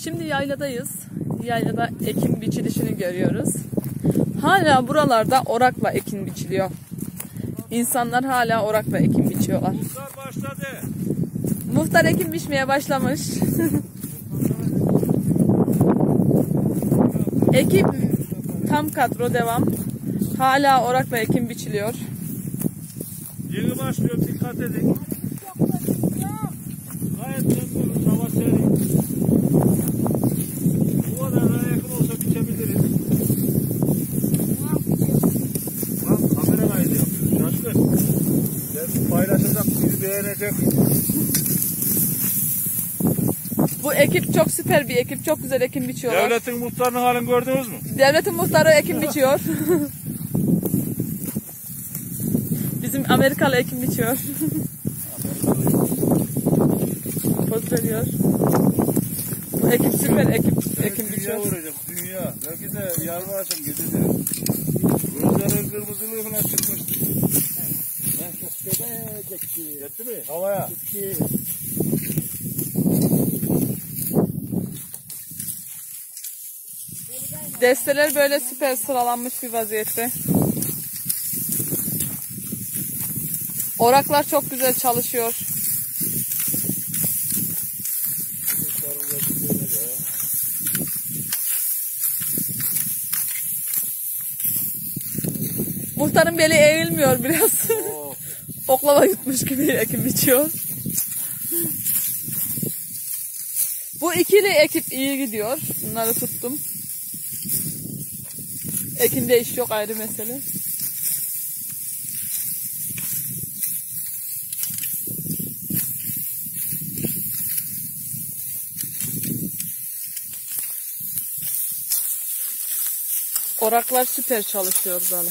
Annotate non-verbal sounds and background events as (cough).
Şimdi yayladayız. Yaylada ekin biçilişini görüyoruz. Hala buralarda orakla ekin biçiliyor. İnsanlar hala orakla ekin biçiyorlar. Muhtar başladı. Muhtar ekin biçmeye başlamış. (laughs) Ekip tam kadro devam. Hala orakla ekin biçiliyor. Yeni başlıyor dikkat edin. Gayet beğenecek. Bu ekip çok süper bir ekip. Çok güzel ekin biçiyorlar. Devletin muhtarının halini gördünüz mü? Devletin muhtarı ekim biçiyor. Bizim Amerikalı ekim biçiyor. Poz veriyor. Bu ekip süper ekip ekim dünya biçiyor. vuracak, dünya. Belki de yalvarsın gidecek. Gözlerin kırmızılığı falan çıkmıştı. Yetti mi? Havaya. Desteler böyle süper sıralanmış bir vaziyette. Oraklar çok güzel çalışıyor. Muhtarın beli eğilmiyor biraz. Oo. Oklava yutmuş gibi ekim biçiyor. Bu ikili ekip iyi gidiyor. Bunları tuttum. Ekinde iş yok ayrı mesele. Oraklar süper çalışıyor böyle.